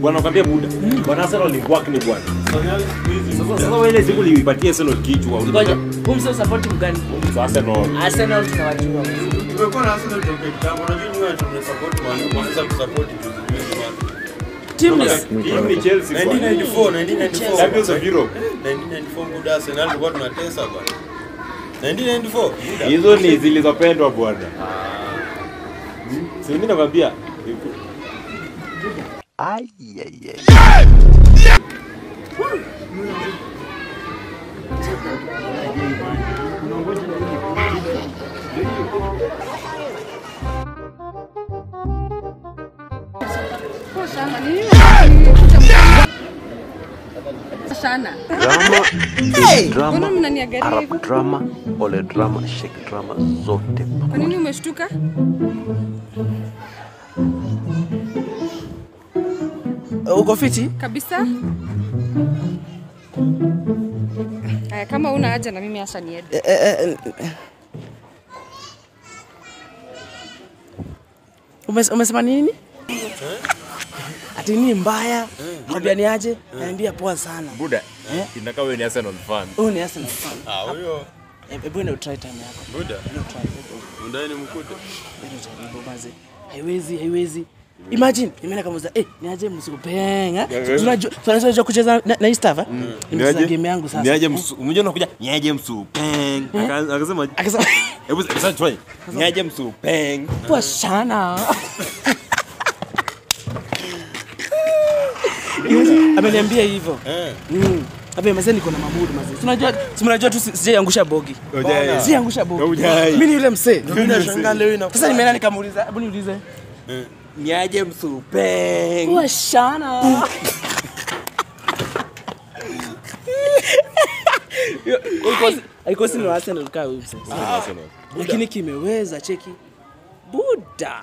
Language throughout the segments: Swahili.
bwana buda bwana Arsenal ni work ni bwana sasa sasa wewe siku kichwa Ngoja, support mgani? Sasa Arsenal Arsenal tunawajua. Tumekuwa na Arsenal tokea kitambo. Unajua ni watu tunasupport Man U, kwanza kusupport juzi juzi Man U. Teamless. hii ni Chelsea 1994, 1994. Champions of Europe 1994 Buda Arsenal tulikuwa tunatesa bwana. 1994 hizo ni zilizopendwa bwana si mimi nakwambia Sana, aïe, aïe. Yeah yeah Sana. drama, Fish drama, Arab drama, ole drama, shek drama zote Kwa nini umeshtuka? Uko fiti? Kabisa? Aya, kama una haja na mimi acha niende. Eh, eh, eh, Umes- Umesema nini? Ati ni mbaya? Mwambia ni aje? Naambia poa sana. buda inakaa wewe ni Arsenal fan Wewe ni Arsenal fan. Ah, huyo Eh, Hebu ende utry time yako. Buda. Ende utry. Undani mkute. Haiwezi, haiwezi. Imagine, nimeenda kama za, eh, ni aje msikupenga. Tunajua tunajua kucheza na, hii stuff. eh? Nimecheza game yangu sasa. niaje msu umejua unakuja niaje msupeng Aka- akasema Akasema hebu sasa try niaje msupeng poa sana. Ameniambia hivyo. Eh. Mm. Abe mazee niko na mamudu mazee. Tunajua tunajua tu sije sijaiangusha bogi. Sije Siangusha bogi. Mimi ni yule msee. Mimi nashangaa leo ina Sasa nimeenda nikamuuliza, hebu niulize. Niaje msupeng washana Haikosi ni Arsenal kaa. Lakini kimeweza cheki. Buda.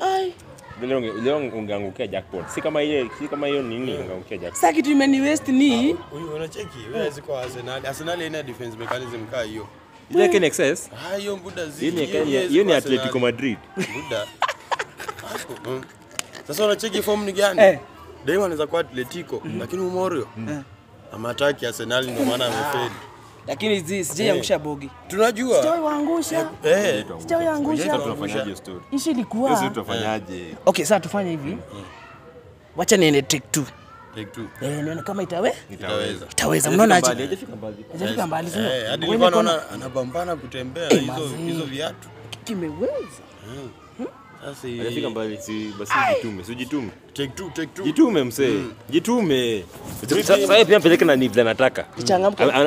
Ai. vile unge- vile ungeangukia jackpot si kama ile si kama hiyo nini ungeangukia jackpot Sasa kitu imeni waste ni Huyu unacheki, wewe ziko Arsenal. Arsenal ina defense mechanism kaa hiyo. ile yake ni excess Ah, hiyo Buda Kenya- hiyo ni Atletico Madrid Buda. Mm. Sasa unacheki form ni gani? Eh. Daima anaweza kuwa Atletico, lakini Umorio amataki Arsenal ndio maana amefeli. lakini zi sijaiangusha bogi. Tunajua. Sijaiangusha. Eh. Sijaiangusha. tunafanyaje story Ishi ilikuwa. Sasa tutafanyaje Okay, sasa tufanye hivi. Wacha niende take 2. Take 2. Eh, nione kama itawe. Itaweza. Itaweza. Mnaona aje? hajafika mbali Hajafika mbali? Eh, hadi nilikuwa naona anapambana kutembea hizo hizo viatu. kimeweza. Hajafika mbali si basi jitume si jitume take two, take two. jitume msee. Jitume. Sasa yeye pia mpeleke na ni vile nataka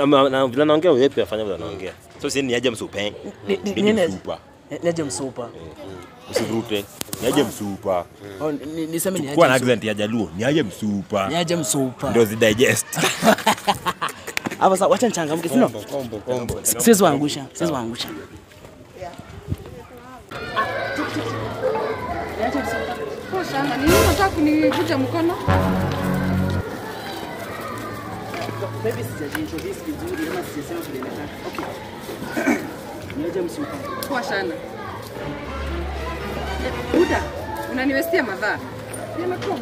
am- na vile naongea wewe pia fanya vile anaongea. So si ni aje msupeng Ni- ni- aje msupa. Usivute. Ni aje msupa. Ni ni- sema ni na Kwa na accent ya jaluo. Ni aje msupa. Ni aje msupa. ndio zi digest. Hapo sasa wacha nichangamke, sio? Kombo, kombo, kombo. Siwezi waangusha, siwezi waangusha. Hapo shanga ni nini? Nataka kunivuja mkono. Poa sana. Buda, unaniwestia madhara. Nimekuwa